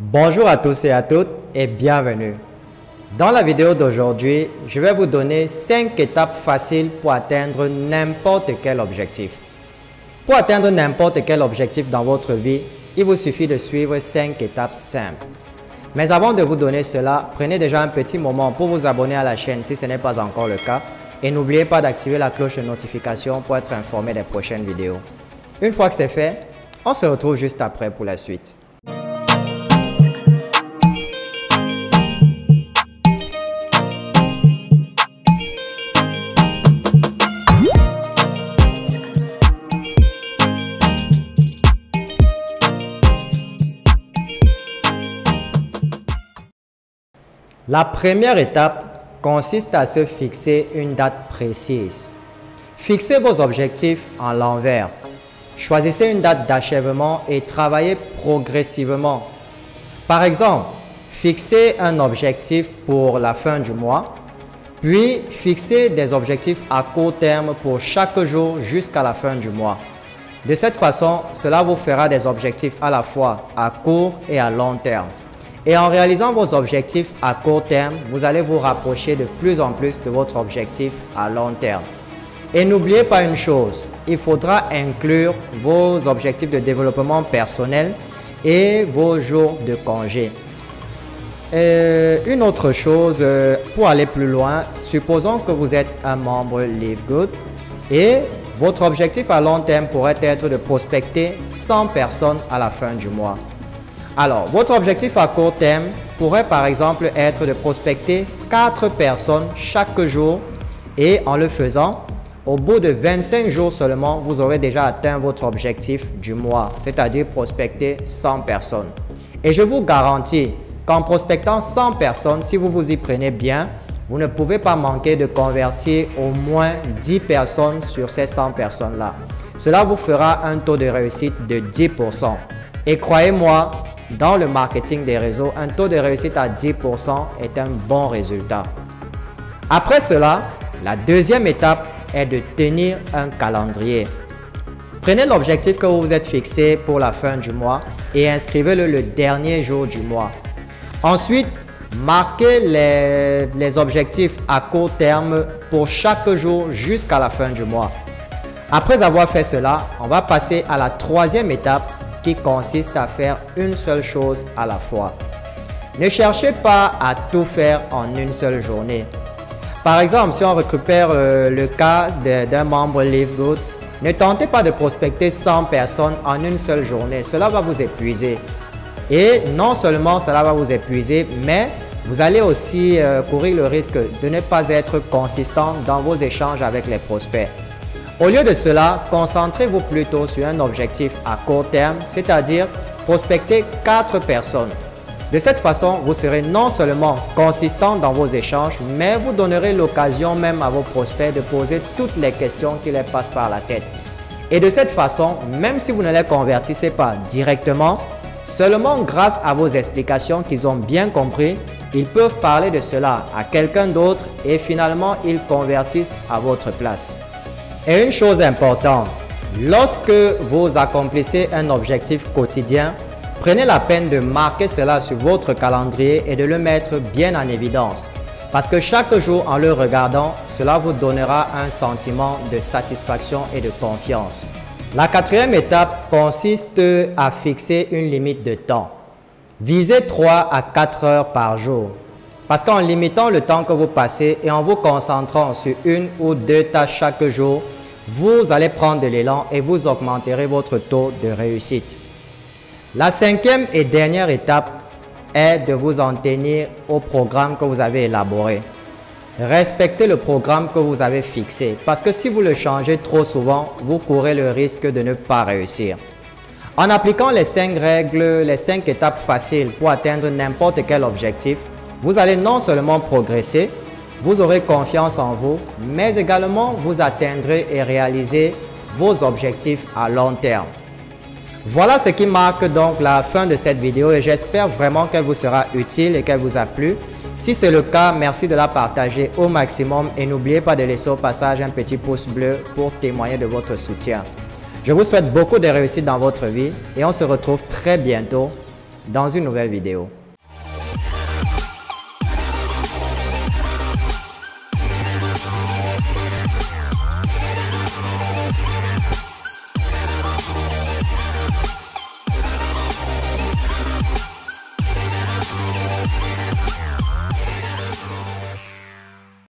Bonjour à tous et à toutes et bienvenue. Dans la vidéo d'aujourd'hui, je vais vous donner 5 étapes faciles pour atteindre n'importe quel objectif. Pour atteindre n'importe quel objectif dans votre vie, il vous suffit de suivre 5 étapes simples. Mais avant de vous donner cela, prenez déjà un petit moment pour vous abonner à la chaîne si ce n'est pas encore le cas et n'oubliez pas d'activer la cloche de notification pour être informé des prochaines vidéos. Une fois que c'est fait, on se retrouve juste après pour la suite. La première étape consiste à se fixer une date précise. Fixez vos objectifs en l'envers. Choisissez une date d'achèvement et travaillez progressivement. Par exemple, fixez un objectif pour la fin du mois, puis fixez des objectifs à court terme pour chaque jour jusqu'à la fin du mois. De cette façon, cela vous fera des objectifs à la fois à court et à long terme. Et en réalisant vos objectifs à court terme, vous allez vous rapprocher de plus en plus de votre objectif à long terme. Et n'oubliez pas une chose, il faudra inclure vos objectifs de développement personnel et vos jours de congé. Euh, une autre chose, euh, pour aller plus loin, supposons que vous êtes un membre Live Good et votre objectif à long terme pourrait être de prospecter 100 personnes à la fin du mois. Alors, votre objectif à court terme pourrait par exemple être de prospecter 4 personnes chaque jour et en le faisant, au bout de 25 jours seulement, vous aurez déjà atteint votre objectif du mois, c'est-à-dire prospecter 100 personnes. Et je vous garantis qu'en prospectant 100 personnes, si vous vous y prenez bien, vous ne pouvez pas manquer de convertir au moins 10 personnes sur ces 100 personnes-là. Cela vous fera un taux de réussite de 10%. Et croyez-moi, dans le marketing des réseaux, un taux de réussite à 10% est un bon résultat. Après cela, la deuxième étape est de tenir un calendrier. Prenez l'objectif que vous vous êtes fixé pour la fin du mois et inscrivez-le le dernier jour du mois. Ensuite, marquez les, les objectifs à court terme pour chaque jour jusqu'à la fin du mois. Après avoir fait cela, on va passer à la troisième étape qui consiste à faire une seule chose à la fois. Ne cherchez pas à tout faire en une seule journée. Par exemple, si on récupère euh, le, cas d'un membre Live ne tentez pas de prospecter 100 personnes en une seule journée. Cela va vous épuiser. Et non seulement cela va vous épuiser, mais vous allez aussi euh, courir le risque de ne pas être consistant dans vos échanges avec les prospects. Au lieu de cela, concentrez-vous plutôt sur un objectif à court terme, c'est-à-dire prospecter 4 personnes. De cette façon, vous serez non seulement consistant dans vos échanges, mais vous donnerez l'occasion même à vos prospects de poser toutes les questions qui les passent par la tête. Et de cette façon, même si vous ne les convertissez pas directement, seulement grâce à vos explications qu'ils ont bien compris, ils peuvent parler de cela à quelqu'un d'autre et finalement ils convertissent à votre place. Et une chose importante, lorsque vous accomplissez un objectif quotidien, prenez la peine de marquer cela sur votre calendrier et de le mettre bien en évidence. Parce que chaque jour, en le regardant, cela vous donnera un sentiment de satisfaction et de confiance. La quatrième étape consiste à fixer une limite de temps. Visez 3 à 4 heures par jour. Parce qu'en limitant le temps que vous passez et en vous concentrant sur une ou deux tâches chaque jour, vous allez prendre de l'élan et vous augmenterez votre taux de réussite. La cinquième et dernière étape est de vous en tenir au programme que vous avez élaboré. Respectez le programme que vous avez fixé parce que si vous le changez trop souvent, vous courez le risque de ne pas réussir. En appliquant les cinq règles, les cinq étapes faciles pour atteindre n'importe quel objectif, vous allez non seulement progresser, vous aurez confiance en vous, mais également vous atteindrez et réaliser vos objectifs à long terme. Voilà ce qui marque donc la fin de cette vidéo et j'espère vraiment qu'elle vous sera utile et qu'elle vous a plu. Si c'est le cas, merci de la partager au maximum et n'oubliez pas de laisser au passage un petit pouce bleu pour témoigner de votre soutien. Je vous souhaite beaucoup de réussite dans votre vie et on se retrouve très bientôt dans une nouvelle vidéo.